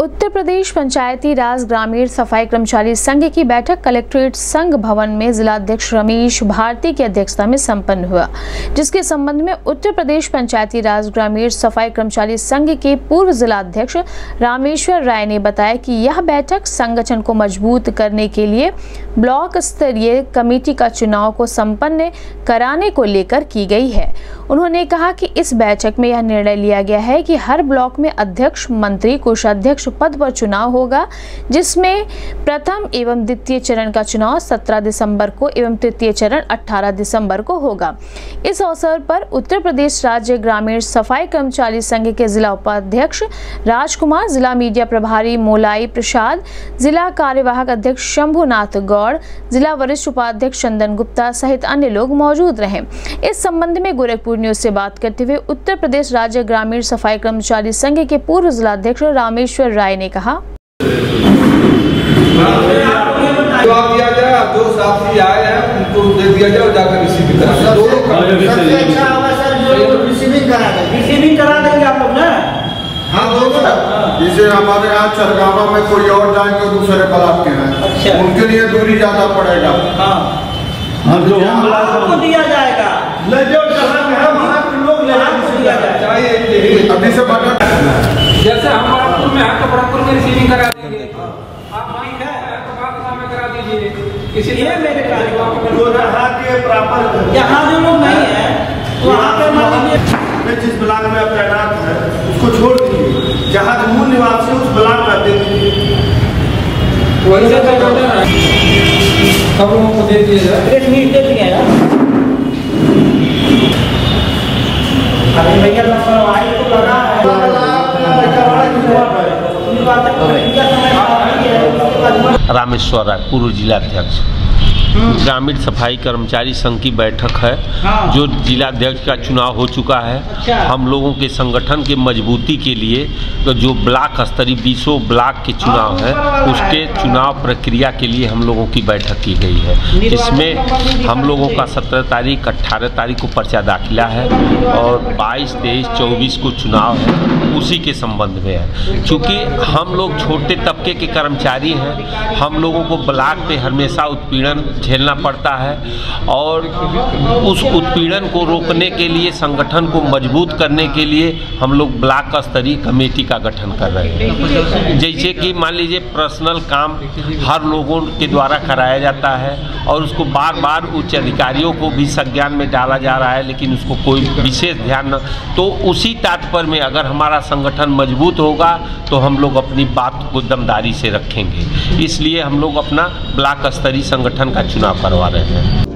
उत्तर प्रदेश पंचायती राज ग्रामीण सफ़ाई कर्मचारी संघ की बैठक कलेक्ट्रेट संघ भवन में जिलाध्यक्ष रमेश भारती की अध्यक्षता में संपन्न हुआ, जिसके संबंध में उत्तर प्रदेश पंचायती राज ग्रामीण सफ़ाई कर्मचारी संघ के पूर्व जिलाध्यक्ष रामेश्वर राय ने बताया कि यह बैठक संगठन को मज़बूत करने के लिए ब्लॉक स्तरीय कमेटी का चुनाव को संपन्न कराने को लेकर की गई है। उन्होंने कहा कि इस बैठक में यह निर्णय लिया गया है कि हर ब्लॉक में अध्यक्ष, मंत्री, कोषाध्यक्ष पद पर चुनाव होगा, जिसमें प्रथम एवं द्वितीय चरण का चुनाव 17 दिसंबर को एवं तृतीय चरण 18 दिसंबर को होगा। इस अवसर पर उत्तर प्रदेश राज्य ग्रामीण सफ़ाई कर्मचारी संघ के जिला उपाध्यक्ष राजकुमार, जिला मीडिया प्रभारी मोलाई प्रसाद, जिला कार्यवाहक अध्यक्ष शंभुनाथ गौड़, जिला वरिष्ठ उपाध्यक्ष चंदन गुप्ता सहित अन्य लोग मौजूद रहे। इस संबंध में गोरखपुर न्यूज़ से बात करते हुए उत्तर प्रदेश राज्य ग्रामीण सफ़ाई कर्मचारी संघ के पूर्व जिलाध्यक्ष रामेश्वर राय ने कहा। जवाब दिया जाए जो साथी आए हैं उनको दे दिया जाए और जाकर करा दोनों सबसे अच्छा होगा सर जो रिसीविंग करा रिसीविंग करा देंगे आप लोग ना? हाँ दोनों। जैसे हमारे यहाँ चरगावा में कोई और जाएँगे दूसरे ब्लॉक के हैं। अच्छा। उनके लिए दूरी ज़्यादा पड़ेगा। हाँ। हम जो हम आपको दिया जाएगा। ले जो जहाँ में है वहाँ लोग ले जाएगा। चाहिए। अभी से हम में हैं तो में रिसीविंग करा देंगे आप वहीं हैं तो बात में करा दीजिए। ये मेरे यहाँ के प्रॉपर यहाँ जो लोग नहीं है वहाँ पे मान लीजिए जिस ब्लॉक में आप तैनात है उसको छोड़ दीजिए। जहाँ के मूल निवासी उस ब्लॉक में दे दीजिए वैसे तो बेटर है। सब लोगों को दे दिया जाए प्रेस मीट दे दिए ना अरे भैया रामेश्वर राय पूर्व जिलाध्यक्ष। ग्रामीण सफ़ाई कर्मचारी संघ की बैठक है हाँ। जो जिलाध्यक्ष का चुनाव हो चुका है। अच्छा। हम लोगों के संगठन के मजबूती के लिए तो जो ब्लॉक स्तरीय बीसों ब्लॉक के चुनाव है उसके चुनाव प्रक्रिया के लिए हम लोगों की बैठक की गई है। इसमें हम लोगों का सत्रह तारीख अट्ठारह तारीख को पर्चा दाखिला है और बाईस तेईस चौबीस को चुनाव है। उसी के संबंध में है। चूँकि हम लोग छोटे तबके के कर्मचारी हैं, हम लोगों को ब्लॉक पे हमेशा उत्पीड़न झेलना पड़ता है और उस उत्पीड़न को रोकने के लिए, संगठन को मज़बूत करने के लिए हम लोग ब्लॉक स्तरीय कमेटी का गठन कर रहे हैं। जैसे कि मान लीजिए, पर्सनल काम हर लोगों के द्वारा कराया जाता है और उसको बार बार उच्च अधिकारियों को भी संज्ञान में डाला जा रहा है, लेकिन उसको कोई विशेष ध्यान न तो उसी तात्पर्य में अगर हमारा संगठन मज़बूत होगा तो हम लोग अपनी बात को दमदारी से रखेंगे। इसलिए हम लोग अपना ब्लॉक स्तरीय संगठन का चुनाव करवा रहे हैं।